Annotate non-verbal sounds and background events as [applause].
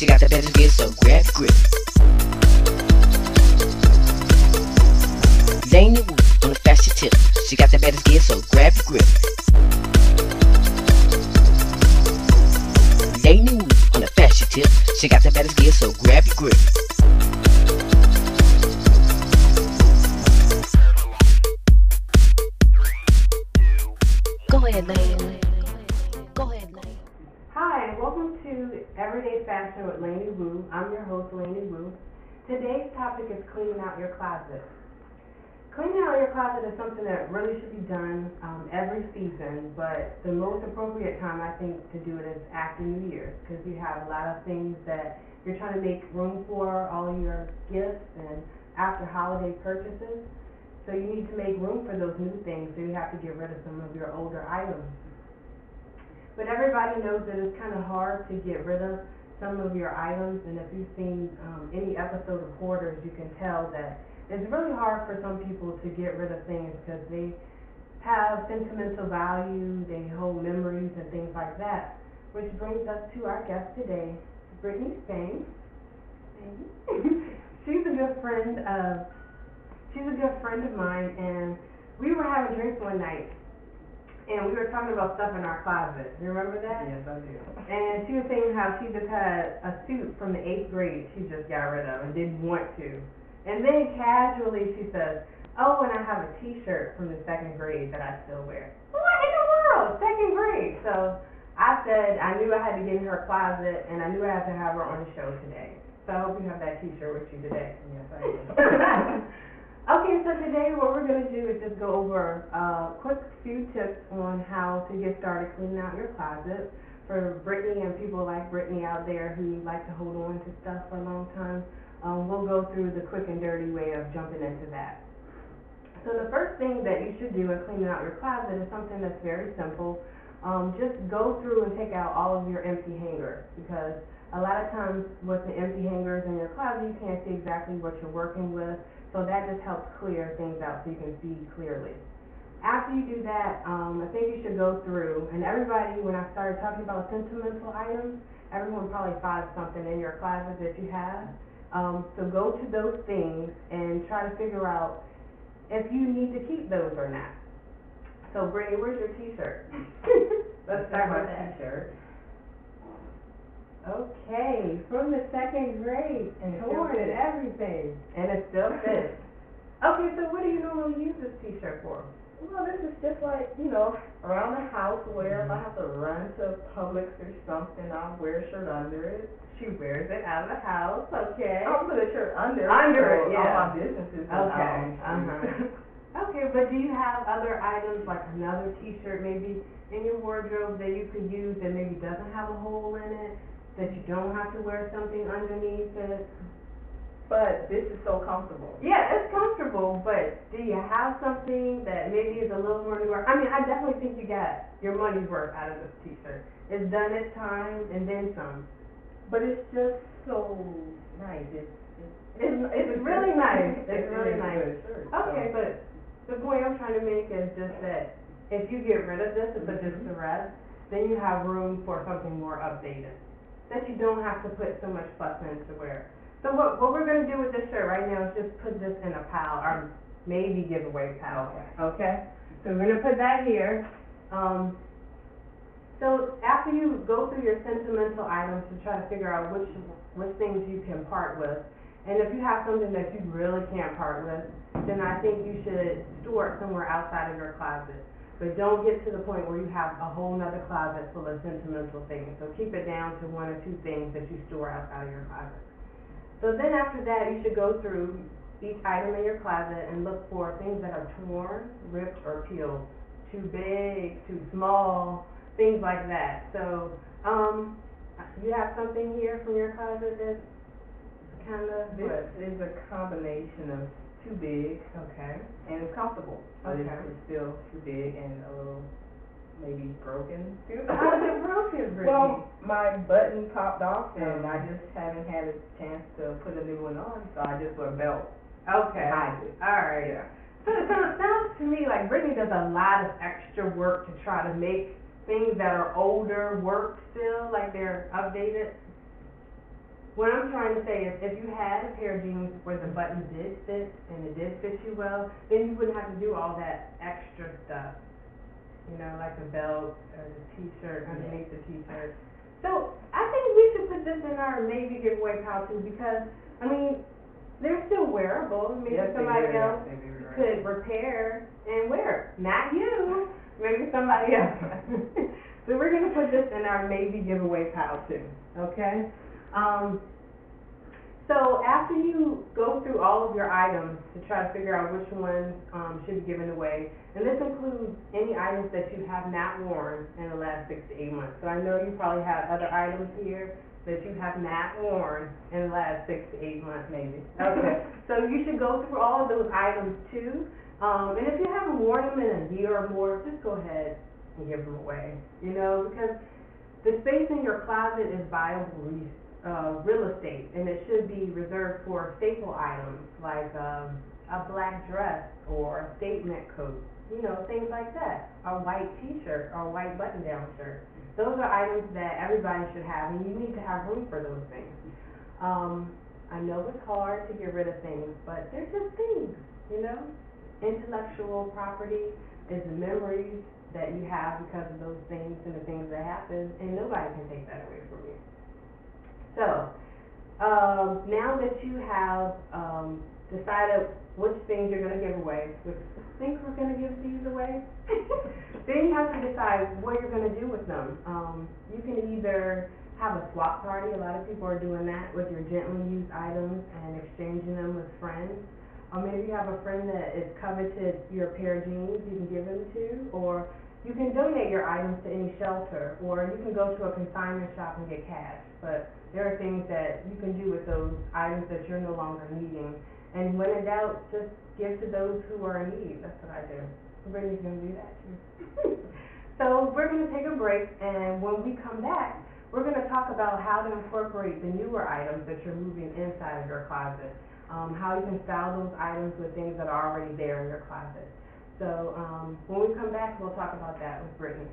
She got the better gear, so grab grip. LaniWoo on the fashion tip. She got the better gear, so grab grip. LaniWoo on the fashion tip. She got the better gear, so grab grip. Go ahead, Lani. Everyday Fashion with LaniWoo. I'm your host, LaniWoo. Today's topic is cleaning out your closet. Cleaning out your closet is something that really should be done um, every season, but the most appropriate time I think to do it is after New Year's because you have a lot of things that you're trying to make room for, all your gifts and after holiday purchases. So you need to make room for those new things, so you have to get rid of some of your older items. But everybody knows that it's kind of hard to get rid of some of your items, and if you've seen um, any episode of Hoarders, you can tell that it's really hard for some people to get rid of things because they have sentimental value, they hold memories and things like that. Which brings us to our guest today, Brittany Spain. she's a good friend of, she's a good friend of mine, and we were having drinks one night, and we were talking about stuff in our closet. You remember that? Yes, I do. And she was saying how she just had a suit from the eighth grade she just got rid of and didn't want to. And then casually she says, oh, and I have a t-shirt from the second grade that I still wear. What in the world? Second grade. So I said I knew I had to get in her closet and I knew I had to have her on the show today. So I hope you have that t-shirt with you today. Yes, I do. [laughs] Okay, so today what we're gonna do is just go over a quick few tips on how to get started cleaning out your closet. For Brittany and people like Brittany out there who like to hold on to stuff for a long time, um, we'll go through the quick and dirty way of jumping into that. So the first thing that you should do in cleaning out your closet is something that's very simple. Um, just go through and take out all of your empty hangers because a lot of times with the empty hangers in your closet, you can't see exactly what you're working with. So that just helps clear things out so you can see clearly. After you do that, um, I think you should go through, and everybody, when I started talking about sentimental items, everyone probably finds something in your closet that you have. Um, so go to those things and try to figure out if you need to keep those or not. So Brittany, where's your t-shirt? [laughs] Let's start with that. T-shirt. Okay, from the second grade, And it still torn and fits. everything, and it still fits. Okay, so what do you normally use this t-shirt for? Well, this is just like, you know, around the house where if I have to run to Publix or something, I'll wear a shirt under it. She wears it out of the house, okay. I'll put a shirt under. Under so it, yeah. All my businesses Okay, uh-huh. [laughs] Okay, but do you have other items, like another t-shirt maybe in your wardrobe that you could use that maybe doesn't have a hole in it, that you don't have to wear something underneath it? But this is so comfortable. Yeah, it's comfortable, but do you have something that maybe is a little more newer? I mean, I definitely think you got your money's worth out of this t-shirt. It's done its time and then some. But it's just so nice. It's, It's, it's really nice, it's really nice. good shirt, so. Okay, but the point I'm trying to make is just that if you get rid of this and put this to rest, then you have room for something more updated. That you don't have to put so much fuss in to wear. So what, what we're gonna do with this shirt right now is just put this in a pile, or maybe giveaway pile, okay? So we're gonna put that here. Um, so after you go through your sentimental items to try to figure out which, which things you can part with, and if you have something that you really can't part with, then I think you should store it somewhere outside of your closet. But don't get to the point where you have a whole nother closet full of sentimental things. So keep it down to one or two things that you store outside of your closet. So then after that, you should go through each item in your closet and look for things that are torn, ripped, or peeled. Too big, too small, things like that. So, um, you have something here from your closet that's kind of, This is a combination of too big Okay. and it's comfortable, but it's, Okay. it's still too big and a little maybe broken too. [laughs] How's it broken, Brittany? Well, my button popped off and Oh. I just haven't had a chance to put a new one on, so I just wear a belt Okay, hide it. alright. Yeah. So it sounds, sounds to me like Brittany does a lot of extra work to try to make things that are older work still, like they're updated. What I'm trying to say is, if you had a pair of jeans where the button did fit and it did fit you well, then you wouldn't have to do all that extra stuff. You know, like the belt or the t-shirt underneath the t-shirt. So, I think we should put this in our maybe giveaway pile too, because, I mean, they're still wearable, maybe Yes, somebody do, else they do, right. could repair and wear. Not you, maybe somebody [laughs] else. [laughs] So we're gonna put this in our maybe giveaway pile too, okay? Um, so after you go through all of your items to try to figure out which ones, um, should be given away, and this includes any items that you have not worn in the last six to eight months. So I know you probably have other items here that you have not worn in the last six to eight months maybe. Okay, so you should go through all of those items too. Um, and if you haven't worn them in a year or more, just go ahead and give them away, you know, because the space in your closet is viable uh, real estate, and it should be reserved for staple items like, um, a black dress or a statement coat, you know, things like that. A white t-shirt or a white button-down shirt. Those are items that everybody should have, and you need to have room for those things. Um, I know it's hard to get rid of things, but they're just things, you know? Intellectual property is the memories that you have because of those things and the things that happen, and nobody can take that away from you. Um, now that you have, um, decided which things you're gonna give away, which I think we're gonna give these away, [laughs] then you have to decide what you're gonna do with them. Um, you can either have a swap party, a lot of people are doing that with your gently used items and exchanging them with friends. Or maybe you have a friend that is coveted your pair of jeans, you can give them to, or you can donate your items to any shelter, or you can go to a consignment shop and get cash. But there are things that you can do with those items that you're no longer needing. And when in doubt, just give to those who are in need, that's what I do. Brittany's gonna do that too. [laughs] So we're gonna take a break, and when we come back, we're gonna talk about how to incorporate the newer items that you're moving inside of your closet. Um, how you can style those items with things that are already there in your closet. So, um, when we come back, we'll talk about that with Brittany.